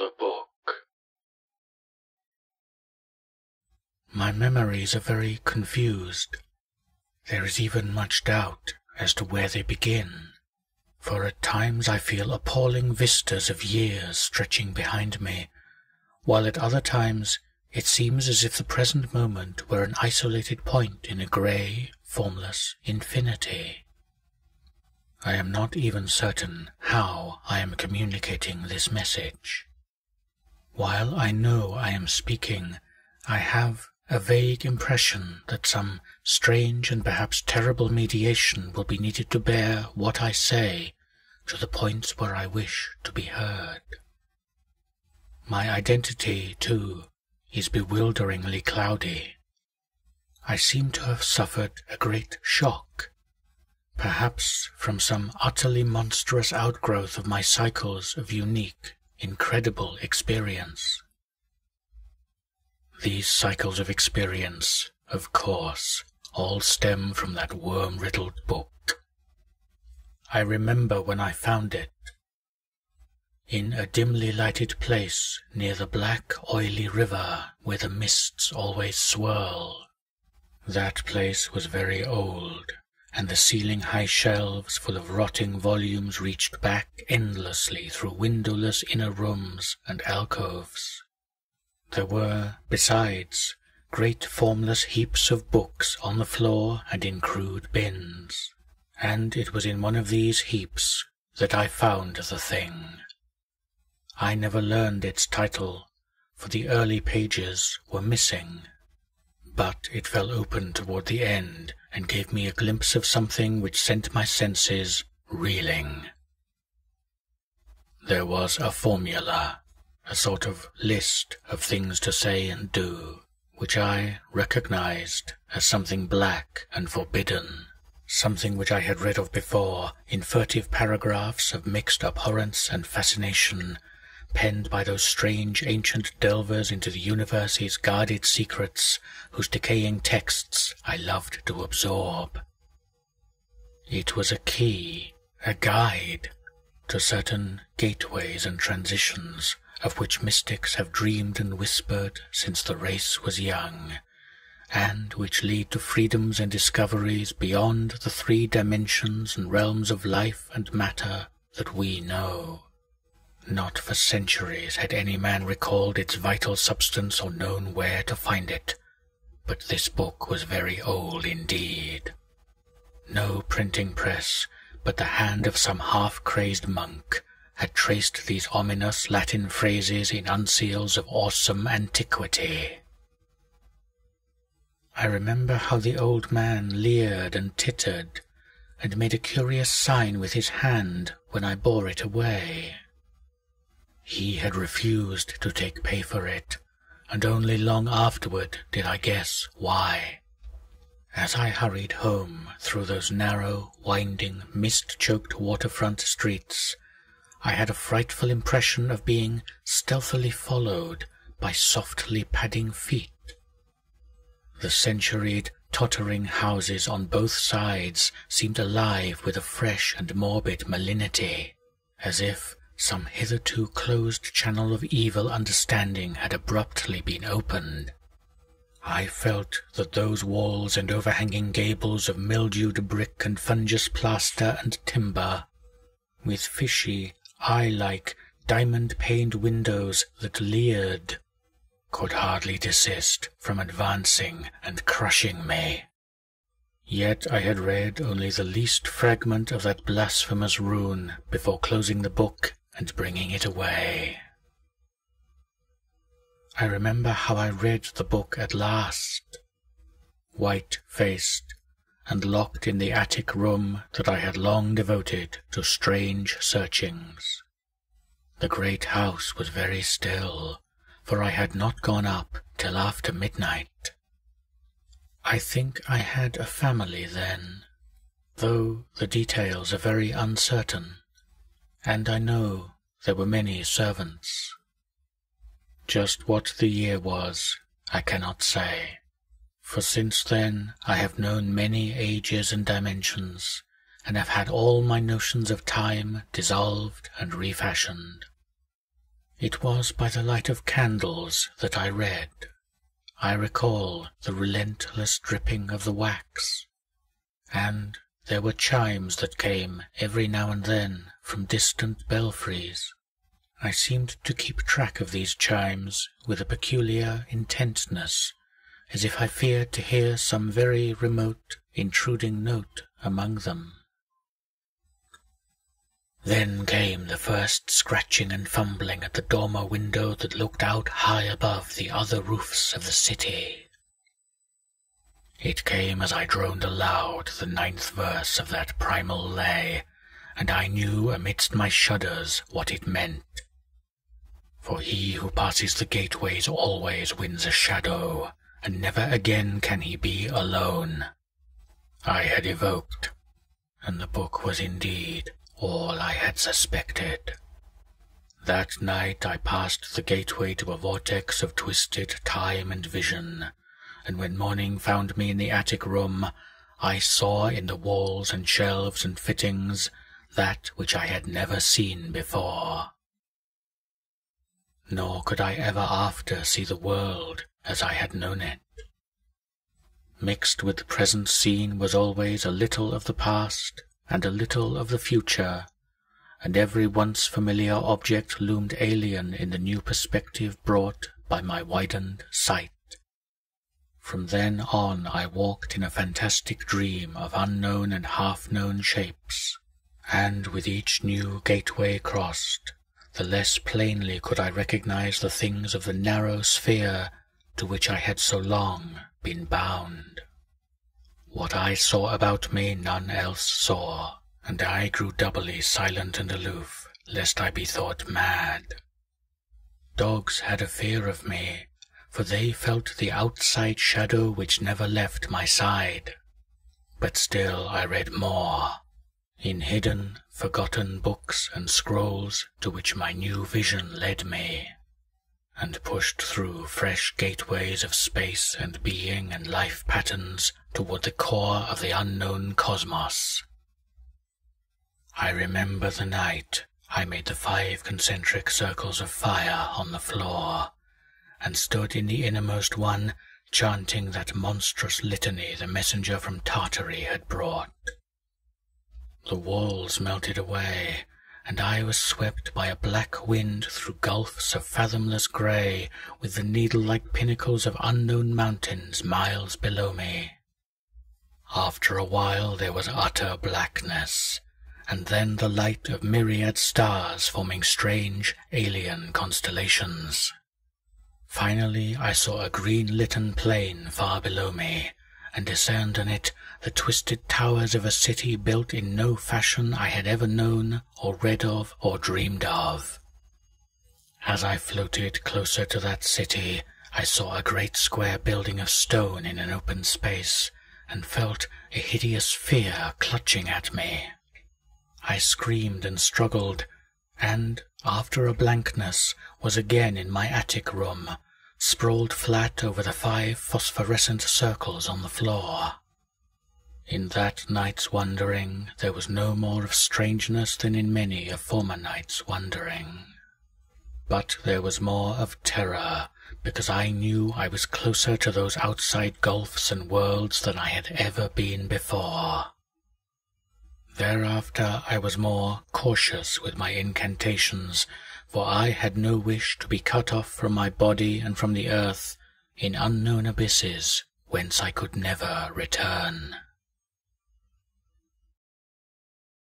The Book My memories are very confused. There is even much doubt as to where they begin, for at times I feel appalling vistas of years stretching behind me, while at other times it seems as if the present moment were an isolated point in a grey, formless infinity. I am not even certain how I am communicating this message. While I know I am speaking, I have a vague impression that some strange and perhaps terrible mediation will be needed to bear what I say to the points where I wish to be heard. My identity, too, is bewilderingly cloudy. I seem to have suffered a great shock, perhaps from some utterly monstrous outgrowth of my cycles of unique, incredible experience. These cycles of experience, of course, all stem from that worm-riddled book. I remember when I found it. In a dimly lighted place near the black, oily river where the mists always swirl. That place was very old, and the ceiling-high shelves full of rotting volumes reached back endlessly through windowless inner rooms and alcoves. There were, besides, great formless heaps of books on the floor and in crude bins, and it was in one of these heaps that I found the thing. I never learned its title, for the early pages were missing, but it fell open toward the end and gave me a glimpse of something which sent my senses reeling. There was a formula a sort of list of things to say and do, which I recognized as something black and forbidden, something which I had read of before in furtive paragraphs of mixed abhorrence and fascination, penned by those strange ancient delvers into the universe's guarded secrets, whose decaying texts I loved to absorb. It was a key, a guide, to certain gateways and transitions of which mystics have dreamed and whispered since the race was young, and which lead to freedoms and discoveries beyond the three dimensions and realms of life and matter that we know. Not for centuries had any man recalled its vital substance or known where to find it, but this book was very old indeed. No printing press, but the hand of some half-crazed monk had traced these ominous Latin phrases in uncials of awesome antiquity. I remember how the old man leered and tittered, and made a curious sign with his hand when I bore it away. He had refused to take pay for it, and only long afterward did I guess why. As I hurried home through those narrow, winding, mist-choked waterfront streets, I had a frightful impression of being stealthily followed by softly padding feet. The centuried, tottering houses on both sides seemed alive with a fresh and morbid malignity, as if some hitherto closed channel of evil understanding had abruptly been opened. I felt that those walls and overhanging gables of mildewed brick and fungous plaster and timber, with fishy, eye-like, diamond-paned windows that leered, could hardly desist from advancing and crushing me. Yet I had read only the least fragment of that blasphemous rune before closing the book and bringing it away. I remember how I read the book at last, white-faced and locked in the attic room that I had long devoted to strange searchings. The great house was very still, for I had not gone up till after midnight. I think I had a family then, though the details are very uncertain, and I know there were many servants. Just what the year was, I cannot say for since then I have known many ages and dimensions, and have had all my notions of time dissolved and refashioned. It was by the light of candles that I read. I recall the relentless dripping of the wax, and there were chimes that came every now and then from distant belfries. I seemed to keep track of these chimes with a peculiar intentness, as if I feared to hear some very remote, intruding note among them. Then came the first scratching and fumbling at the dormer window that looked out high above the other roofs of the city. It came as I droned aloud the ninth verse of that primal lay, and I knew amidst my shudders what it meant. For he who passes the gateways always wins a shadow, and never again can he be alone. I had evoked, and the book was indeed all I had suspected. That night I passed the gateway to a vortex of twisted time and vision, and when morning found me in the attic room, I saw in the walls and shelves and fittings that which I had never seen before nor could I ever after see the world as I had known it. Mixed with the present scene was always a little of the past and a little of the future, and every once familiar object loomed alien in the new perspective brought by my widened sight. From then on I walked in a fantastic dream of unknown and half-known shapes, and with each new gateway crossed, the less plainly could I recognize the things of the narrow sphere to which I had so long been bound. What I saw about me none else saw, and I grew doubly silent and aloof, lest I be thought mad. Dogs had a fear of me, for they felt the outside shadow which never left my side. But still I read more, in hidden, forgotten books and scrolls to which my new vision led me, and pushed through fresh gateways of space and being and life patterns toward the core of the unknown cosmos. I remember the night I made the five concentric circles of fire on the floor, and stood in the innermost one, chanting that monstrous litany the messenger from Tartary had brought. The walls melted away, and I was swept by a black wind through gulfs of fathomless grey, with the needle-like pinnacles of unknown mountains miles below me. After a while there was utter blackness, and then the light of myriad stars forming strange, alien constellations. Finally I saw a green-litten plain far below me, and discerned on it the twisted towers of a city built in no fashion I had ever known or read of or dreamed of. As I floated closer to that city, I saw a great square building of stone in an open space, and felt a hideous fear clutching at me. I screamed and struggled, and, after a blankness, was again in my attic room, sprawled flat over the five phosphorescent circles on the floor. In that night's wandering there was no more of strangeness than in many a former night's wandering. But there was more of terror, because I knew I was closer to those outside gulfs and worlds than I had ever been before. Thereafter I was more cautious with my incantations, for I had no wish to be cut off from my body and from the earth in unknown abysses whence I could never return.